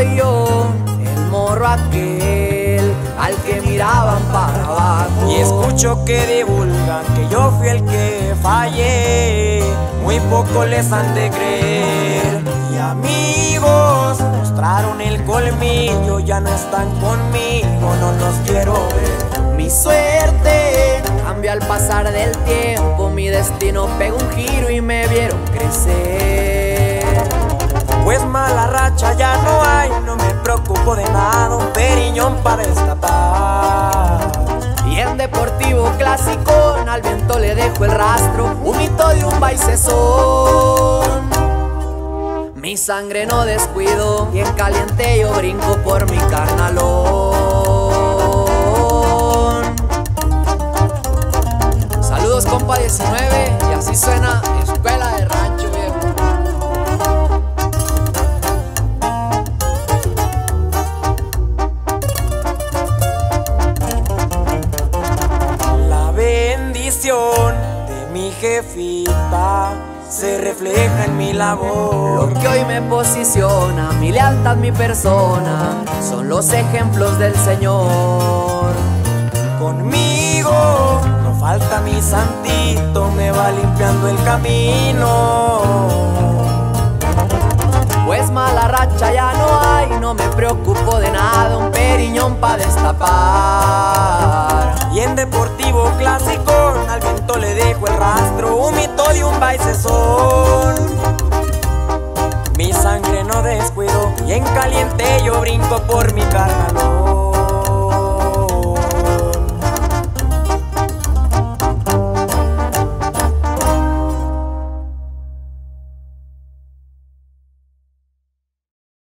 soy yo, el morro aquel al que miraban para abajo. Y escucho que divulgan que yo fui el que fallé, muy poco les han de creer. Y amigos mostraron el colmillo, ya no están conmigo, no los quiero ver. Mi suerte cambió al pasar del tiempo, mi destino pegó un giro y me vieron crecer. Para destapar. Y en Deportivo Clásico al viento le dejo el rastro, un hito de un baisezón. Mi sangre no descuido y en caliente yo brinco por mi carnalón. Saludos compa 19 jefita se refleja en mi labor. Lo que hoy me posiciona, mi lealtad, mi persona, son los ejemplos del Señor. Conmigo no falta mi santito, me va limpiando el camino. Pues mala racha ya no hay, no me preocupo de nada, un periñón pa' destapar. Mi sangre no descuido y en caliente yo brinco por mi